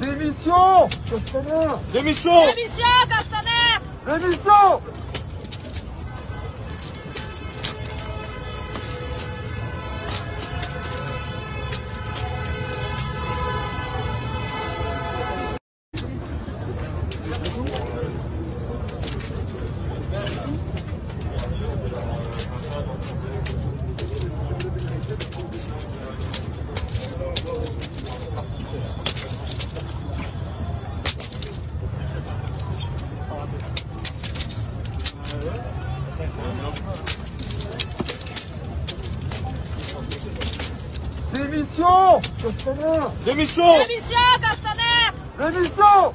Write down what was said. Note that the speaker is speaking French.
Démission Castaner Démission Démission Castaner. Démission Démission Castaner. Démission. Démission, Castaner. Démission